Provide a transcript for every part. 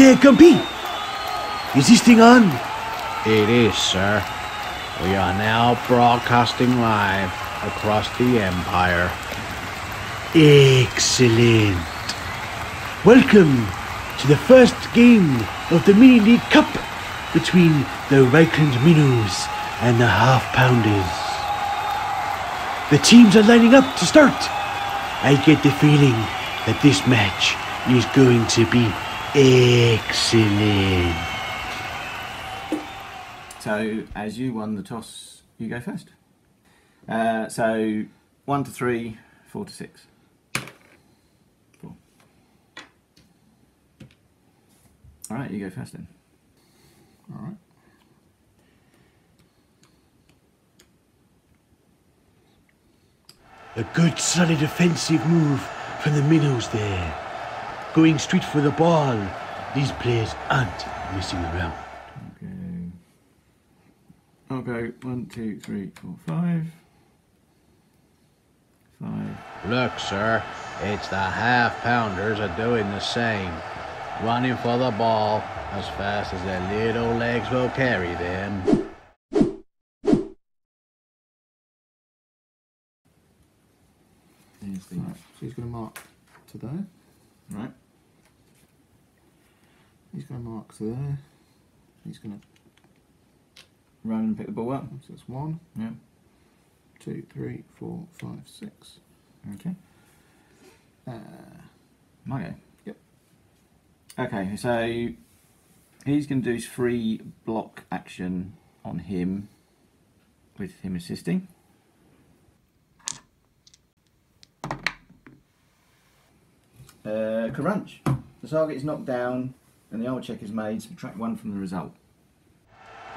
there, Gumpy? Is this thing on? It is, sir. We are now broadcasting live across the Empire. Excellent. Welcome to the first game of the Mini League Cup between the Reikland Minnows and the Half Pounders. The teams are lining up to start. I get the feeling that this match is going to be excellent. So, as you won the toss, you go first. Uh, so, one to three, four to six. Four. All right, you go first then. All right. A good solid offensive move from the minnows there. Going straight for the ball. These players aren't messing around. Okay. I'll go one, two, three, four, five. Five. Look, sir, it's the half pounders are doing the same. Running for the ball as fast as their little legs will carry them. Here's the. Right. So he's going to mark to there. Right. He's going to mark there. He's going to. Run and pick the ball up. So that's one, Yeah. two, three, four, five, six. Okay. Uh, My go. Yep. Okay, so he's going to do his free block action on him with him assisting. Crunch. The target is knocked down and the armor check is made. Subtract one from the result.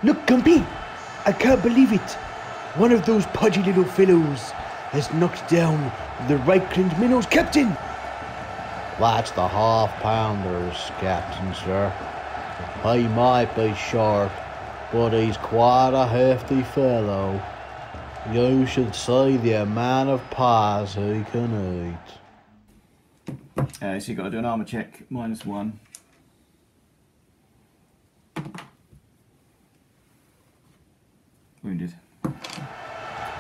Look, Gumpy! I can't believe it. One of those pudgy little fellows has knocked down the Reikland Minnows captain. That's the half pounders, Captain, sir. He might be short, but he's quite a hefty fellow. You should see the amount of pies he can eat. Uh, so you've got to do an armor check, minus one. Wounded.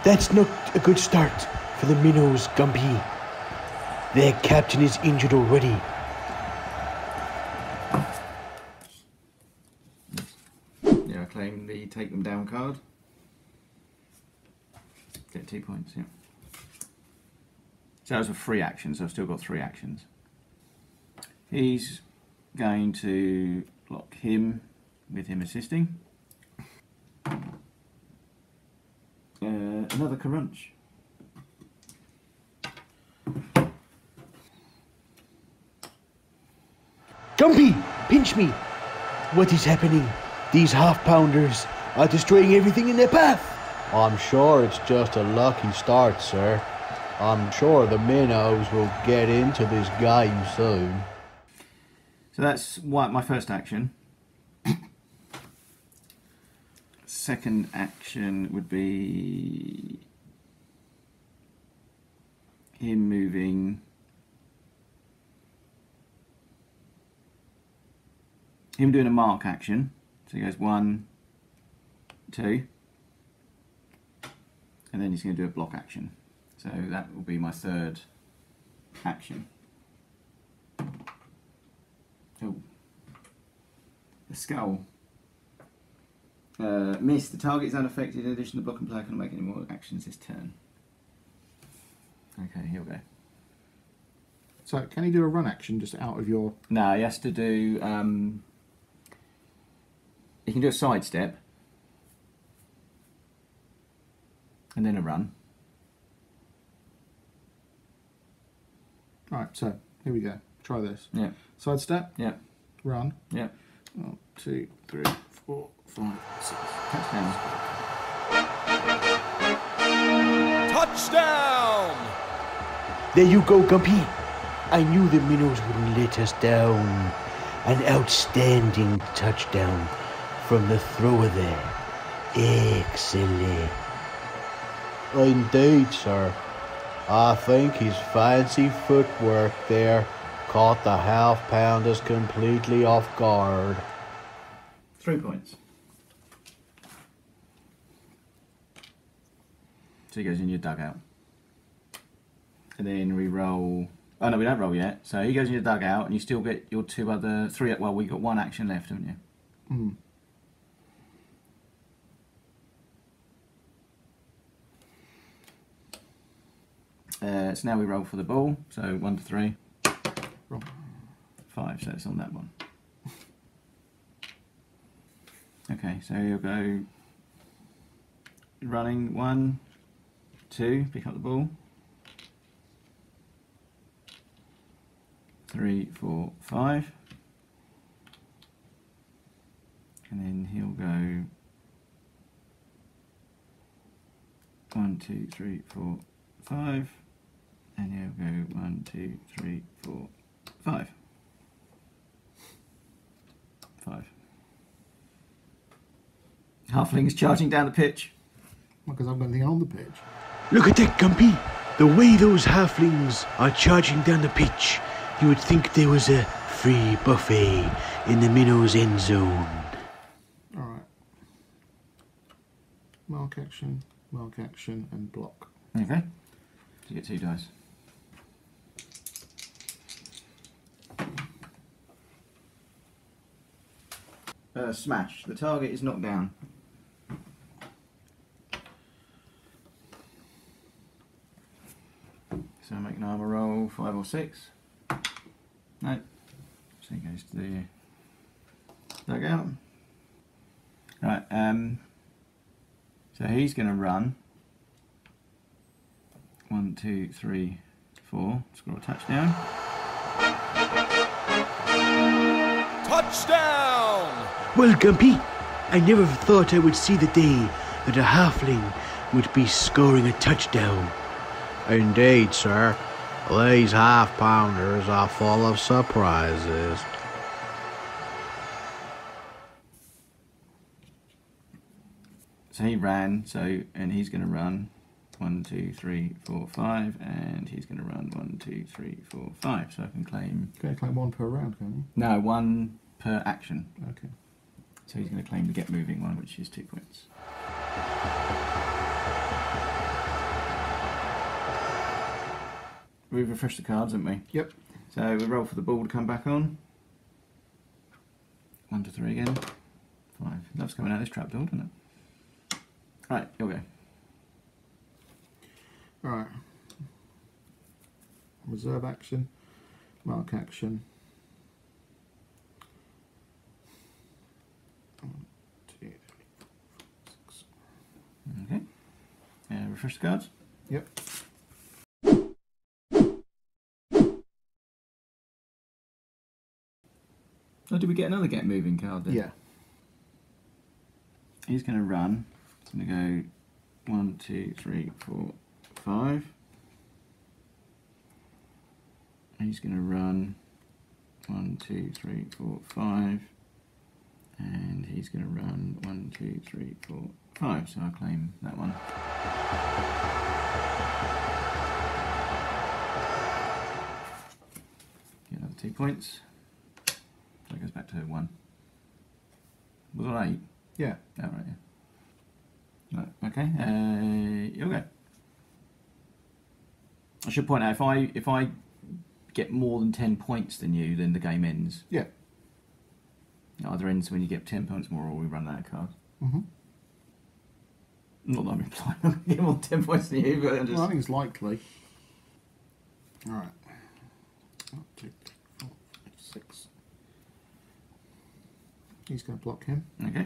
That's not a good start for the Minnows, Gumpy. Their captain is injured already. Yeah, I claim the take them down card. Get two points, yeah. So that was a free action, so I've still got three actions. He's going to block him with him assisting. Uh, another crunch. Gumpy, pinch me. What is happening? These half pounders are destroying everything in their path. I'm sure it's just a lucky start, sir. I'm sure the minnows will get into this game soon. So that's one, my first action. Second action would be him moving. Him doing a mark action. So he goes one, two, and then he's going to do a block action. So that will be my third action. Oh. The skull. Uh, miss. The target is unaffected. In addition, the blocking player cannot make any more actions this turn. Okay, here we go. so can he do a run action just out of your? No, he has to do. Um, he can do a sidestep, and then a run. Right. So here we go. Try this. Yeah, Side step. yeah, Run. yeah. One, two, three, four, five, six. Touchdown. Touchdown! There you go, Gumpy. I knew the Minnows wouldn't let us down. An outstanding touchdown from the thrower there. Excellent. Indeed, sir. I think his fancy footwork there caught the half pounders completely off guard. Three points. So he goes in your dugout. And then we roll. Oh no, we don't roll yet. So he goes in your dugout, and you still get your two other three. Well, we got one action left, haven't you? Hmm. Uh, so now we roll for the ball. So one to three. Five. So it's on that one. Okay, so you'll go running one, two, pick up the ball. Three, four, five. And then he'll go one, two, three, four, five. And he'll go one, two, three, four. Five. Halflings charging down the pitch. Because I've got anything on the pitch. Look at that, Gumpy. The way those halflings are charging down the pitch, you would think there was a free buffet in the Minnows end zone. Alright. Mark action, mark action, and block. Okay. You get two dice. Uh, smash. The target is knocked down. So make an armor roll, five or six. No. So he goes to the dugout. Right, um, so he's going to run. One, two, three, four. Score a touchdown. Touchdown! Well, Gumpy, I never thought I would see the day that a halfling would be scoring a touchdown. Indeed, sir. These half pounders are full of surprises. So he ran, so and he's going to run one, two, three, four, five, and he's going to run one, two, three, four, five. So I can claim You can claim one per round, can no one per action. Okay. So he's going to claim the get moving one, which is two points. We've refreshed the cards, haven't we? Yep. So we roll for the ball to come back on. One to three again. Five. Loves coming out of this trapdoor, doesn't it? Right, you'll go. Alright. Reserve action, mark action. One, two, three, four, six. Okay. Uh, refresh the cards. Yep. Oh, did we get another get moving card then? Yeah. He's going to run. He's going to go one, two, three, four, five. He's going to run one, two, three, four, five. And he's going to run one, two, three, four, five. So I'll claim that one. Get another two points. Goes back to one. Was it eight? Yeah. Oh, right, yeah. Right, okay, uh, go. I should point out if I if I get more than ten points than you, then the game ends. Yeah. It either ends when you get ten points more, or we run out of cards. Mm-hmm. Not that I'm implying I'm get more than ten points than you, but I'm just. Well, I think it's likely. Alright. One, two, three, four, five, six. He's going to block him. Okay.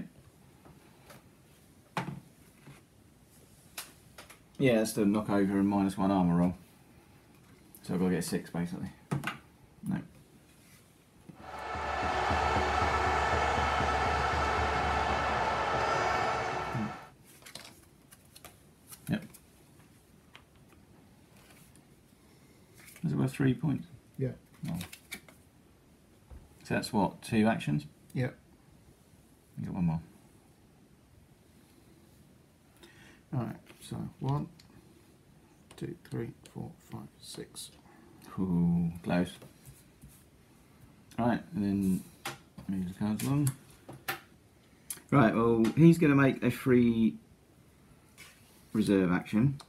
Yeah, that's the knock over and minus one armor roll. So I've got to get six basically. No. Yep. Is it worth three points? Yeah. No. So that's what, two actions? Yeah. You get one more. Alright, so one, two, three, four, five, six. Ooh, close. Right, and then move the cards along. Right, well, he's going to make a free reserve action.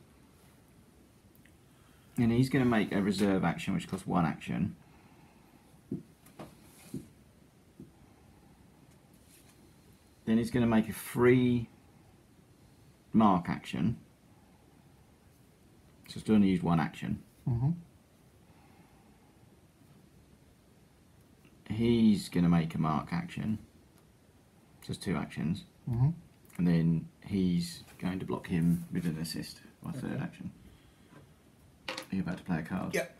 And he's going to make a reserve action which costs one action. Then he's going to make a free mark action. So still only use one action. Mm-hmm. He's going to make a mark action. Just two actions. Mm-hmm. And then he's going to block him with an assist, third Okay. action. Are you about to play a card? Yep.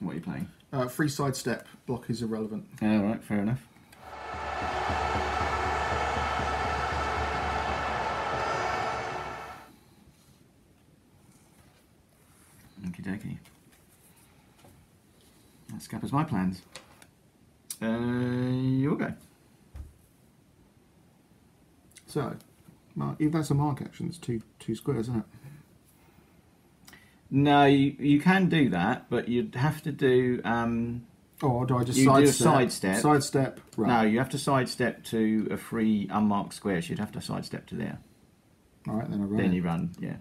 What are you playing? Uh, free sidestep. Block is irrelevant. All right, fair enough. That scatters my plans. Uh, you'll go. So, mark, if that's a mark action, it's two two squares, isn't it? No, you, you can do that, but you'd have to do. Um, Or do I just You do a sidestep? sidestep. Sidestep. Right. No, you have to sidestep to a free unmarked square. So you'd have to sidestep to there. All right, then I run. Then it. you run, yeah.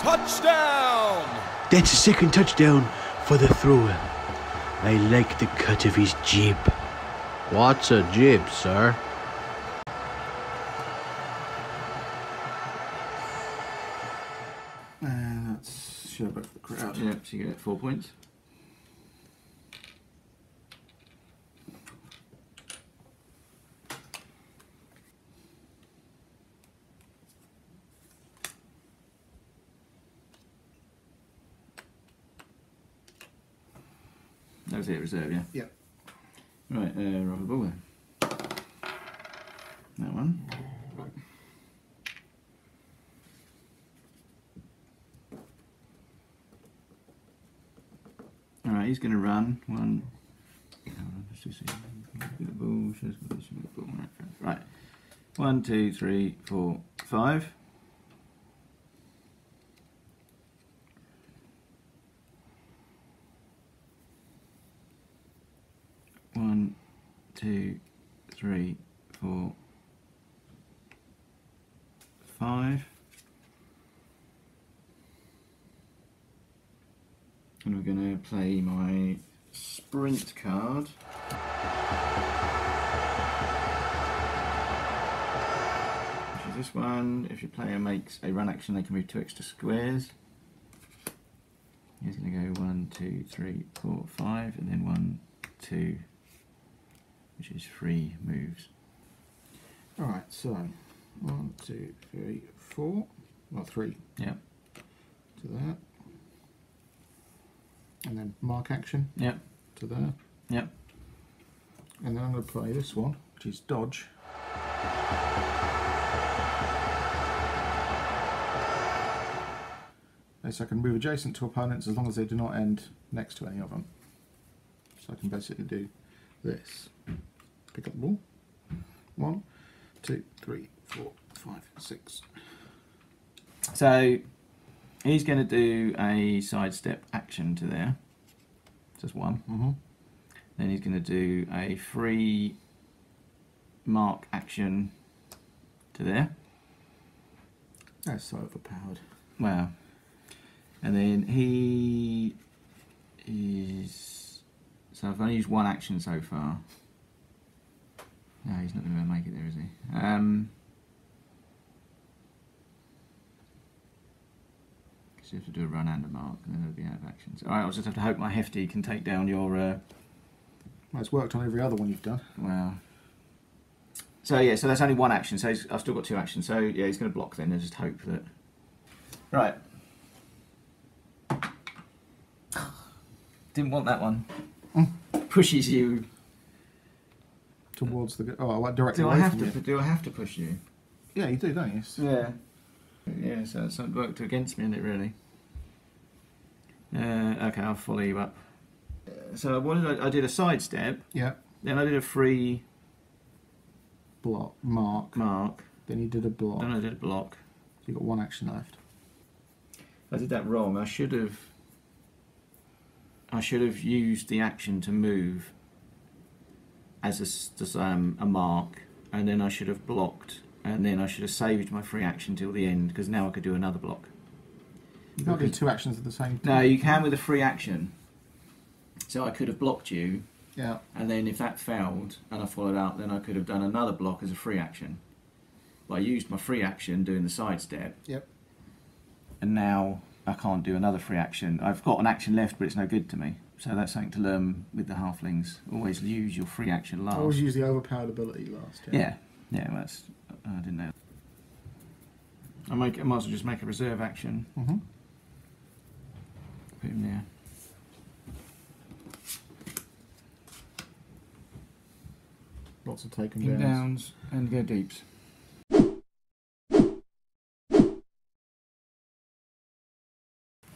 Touchdown! That's a second touchdown for the thrower. I like the cut of his jib. What's a jib, sir? And that's show back the crowd. Yeah, so you get four points. That was it, reserve, yeah? Yep. Right, uh, rubber ball then. That one. Alright, he's going to run. One. Let's just see. Get the ball. shows what this is, the ball, Right, Right. One, two, three, four, five. One, two, three, four, five. And we're going to play my sprint card. Which is this one. If your player makes a run action, they can move two extra squares. He's going to go one, two, three, four, five, and then one, two, which is three moves. All right, so one, two, three, four. Well, three Yep, to that, and then mark action yep, to there, yep. and then I'm going to play this one, which is dodge. So I can move adjacent to opponents as long as they do not end next to any of them. So I can basically do this. Pick up the ball. One, two, three, four, five, six. So he's going to do a sidestep action to there. Just one. Mm-hmm. Then he's going to do a free mark action to there. That's so overpowered. Wow. And then he is. So I've only used one action so far. No, he's not going to make it there, is he? Um, Because you have to do a run and a mark, and then there'll be out of actions. All right, I'll just have to hope my hefty can take down your. Uh, Well, it's worked on every other one you've done. well. So yeah, so that's only one action. So he's, I've still got two actions. So yeah, he's going to block then, and just hope that. Right. Didn't want that one. Pushes you. Towards the oh, like directly Do I have from to? you. Do I have to push you? Yeah, you do, don't you? Yeah. Yeah, so it's not worked against me, isn't it, really? Uh, okay, I'll follow you up. Uh, So what did I, I did a sidestep, Yeah. then I did a free Block, mark. mark, Then you did a block. then I did a block. You got one action left. I did that wrong. I should have. I should have used the action to move as a, s- as, um, a mark, and then I should have blocked, and then I should have saved my free action till the end because now I could do another block. You can't do two actions at the same time. No, you can with a free action. So I could have blocked you, Yeah. and then if that failed and I followed out, then I could have done another block as a free action. But I used my free action doing the sidestep, Yep. and now I can't do another free action. I've got an action left, but it's no good to me. So that's something to learn with the halflings. Always use your free action last. Always use the overpowered ability last. yeah, yeah, well, that's I didn't know. I make I might as well just make a reserve action. Mm-hmm. Put him there. Lots of taken downs. downs and go deeps.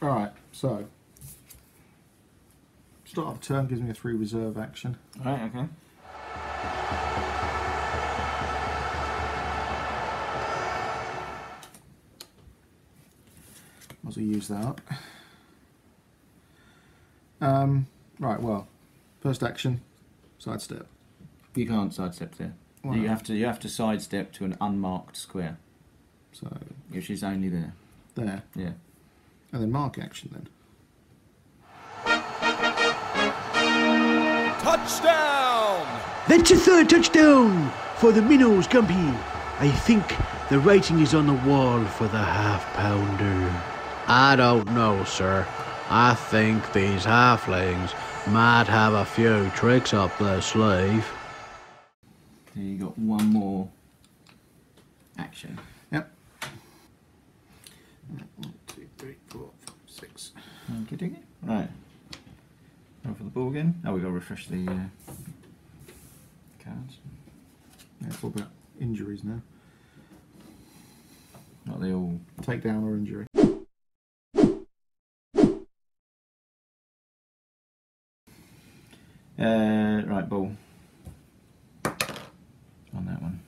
All right. So start of turn gives me a three reserve action. Right, okay. Might as well use that. Um, right. Well, first action, sidestep. You can't sidestep there. Why You not? have to you have to sidestep to an unmarked square, So which is only there. there, Yeah. And then mark action then. Touchdown! That's a third touchdown for the Minnows, Gumpy. I think the writing is on the wall for the half pounder. I don't know, sir. I think these halflings might have a few tricks up their sleeve. So you got one more action. Yep. One, two, three, four, five, six. Thank you, Right. Go for the ball again. Oh, we got to refresh the uh, cards. Yeah, it's all about injuries now. Not they all. Takedown or injury. Uh, right, ball. On that one.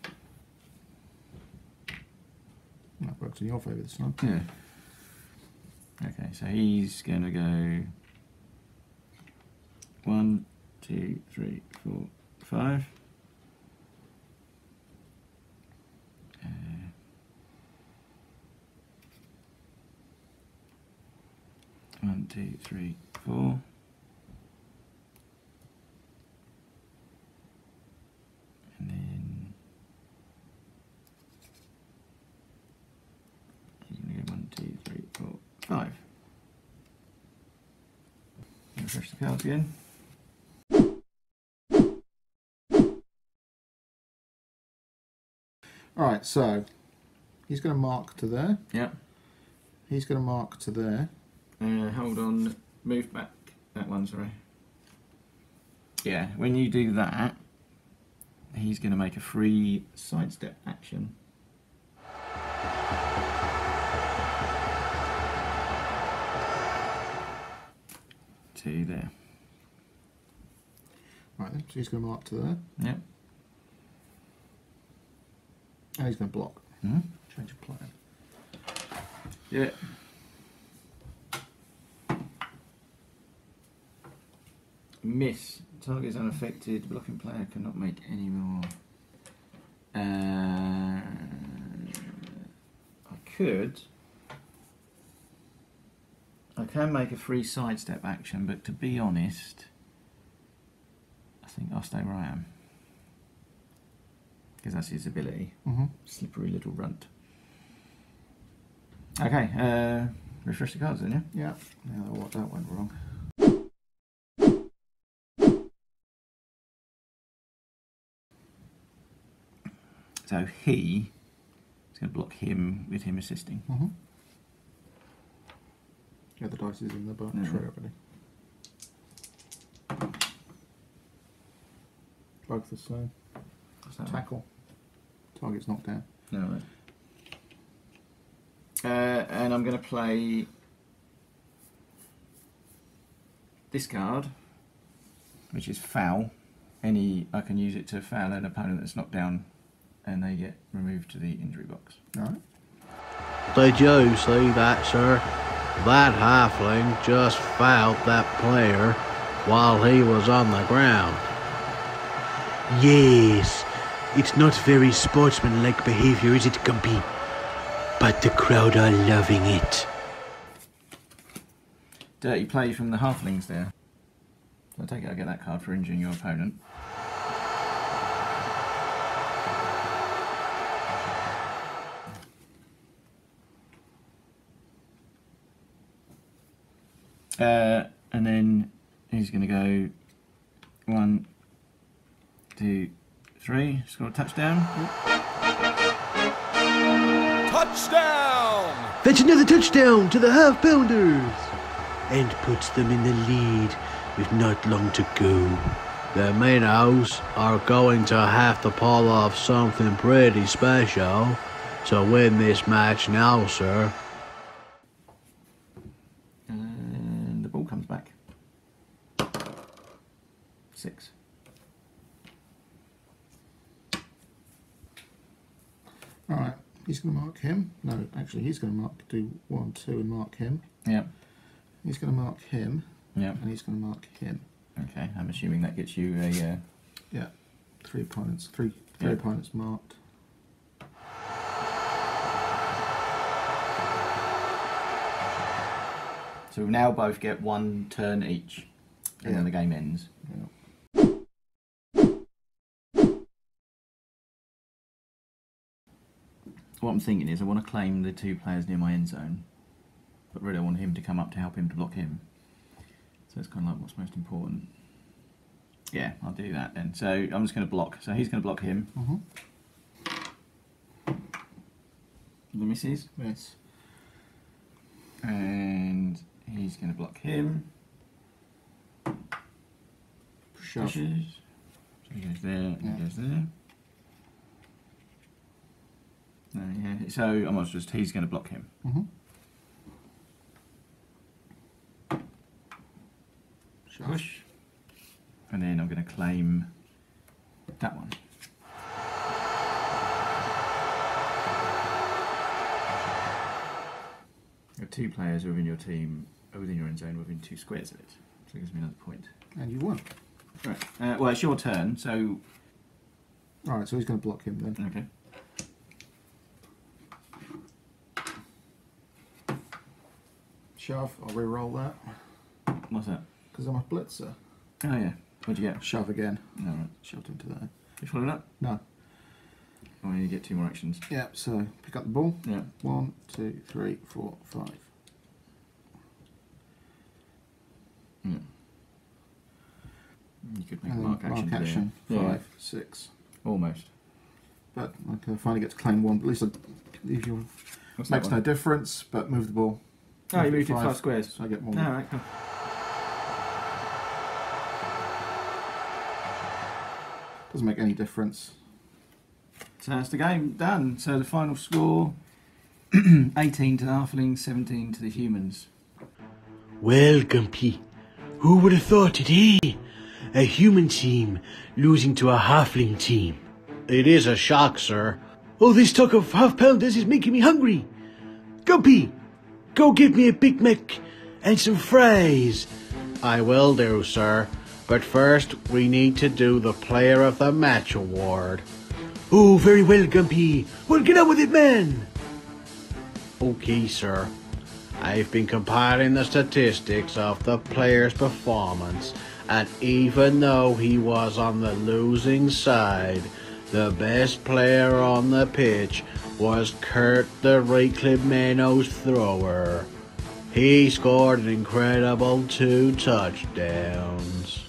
That works in your favour this time. Yeah. Okay, so he's going to go one, two, three, four, five. Uh, one, two, three, four. All right, so he's going to mark to there. Yeah. He's going to mark to there. Uh, hold on. Move back. That one, sorry. Yeah, when you do that, he's going to make a free sidestep action. To there. Right then, so he's going to mark to there, Yep. and he's going to block. Hmm? Change of plan. Yeah. Miss. Target is unaffected. Blocking player cannot make any more. Uh, I could. I can make a free sidestep action, but to be honest, I think I'll stay where I am. Because that's his ability. Mm-hmm. Slippery little runt. Okay, uh, refresh the cards then, yeah? Yeah. Yeah, that, that went wrong. So he is going to block him with him assisting. Mm-hmm. Yeah, the dice is in the bar Mhm. tray already. Both the same. What's that? Tackle. Target's knocked down. No, right. Uh, and I'm going to play this card, which is foul. Any I can use it to foul an opponent that's knocked down, and they get removed to the injury box. All right. Did you see that, sir? That halfling just fouled that player while he was on the ground. Yes, it's not very sportsmanlike behavior, is it, Gumpy? But the crowd are loving it. Dirty play from the halflings there. I take it I get that card for injuring your opponent. Uh, and then he's going to go one, two, three. Score a touchdown. Touchdown! That's another touchdown to the half pounders! And puts them in the lead with not long to go. The Minnows are going to have to pull off something pretty special to win this match now, sir. And the ball comes back. Six. All right, he's going to mark him. No, actually, he's going to mark do one, two, and mark him. Yeah. He's going to mark him, Yeah. and he's going to mark him. Okay. I'm assuming that gets you a. Uh, Yeah, three opponents, three three Yeah. opponents marked. so we now both get one turn each, and Yeah. then the game ends. Yeah. What I'm thinking is, I want to claim the two players near my end zone, but really I want him to come up to help him to block him. So it's kind of like what's most important. Yeah, I'll do that then. So I'm just going to block. So he's going to block him. Mhm. The misses. Yes. And he's going to block him. Shove. Pushes. So he goes there, Yeah. he goes there. No, yeah. So I'm also just he's going to block him. Mhm. Push. And then I'm going to claim that one. There are two players within your team, uh, within your end zone, within two squares of it. So it gives me another point. And you won. Right. Uh, well, it's your turn, so. All right, so he's going to block him then. Okay. Shove. I'll re-roll that What's that? because I'm a blitzer. Oh, yeah. What'd you get? Shove again. No. Shoved him to there. You followed up? No. Oh, you get two more actions. Yeah. So pick up the ball. Yeah. One, two, three, four, five. yeah. You could make and a mark action. there. action. Yeah. Five, six. Almost. But I can finally get to claim one. But at least I What's that makes no difference. But move the ball. Oh, you Move it moved it five squares. So I get one. All right, cool. Doesn't make any difference. So that's the game done. So the final score 18 to the halflings, 17 to the humans. Well, Gumpy, who would have thought it, eh? A human team losing to a halfling team. It is a shock, sir. Oh, this talk of half pounders is making me hungry. Gumpy, go give me a Big Mac and some fries. I will do, sir. But first, we need to do the Player of the Match award. Oh, very well, Gumpy. Well, get on with it, man. Okay, sir. I've been compiling the statistics of the player's performance, and even though he was on the losing side, the best player on the pitch was Kurt the Reikland Minnows thrower. He scored an incredible two touchdowns.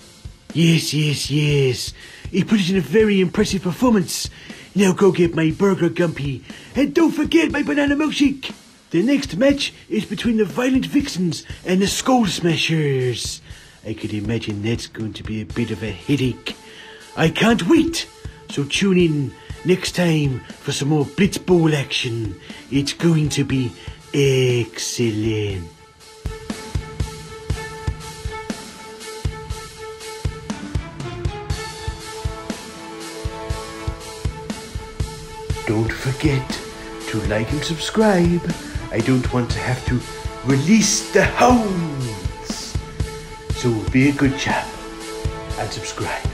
Yes, yes, yes. He put it in a very impressive performance. Now go get my burger, Gumpy. And don't forget my banana milkshake. The next match is between the Violent Vixens and the Skull Smashers. I could imagine that's going to be a bit of a headache. I can't wait. So tune in next time for some more Blitz Bowl action. It's going to be excellent. Don't forget to like and subscribe. I don't want to have to release the hounds. So be a good chap and subscribe.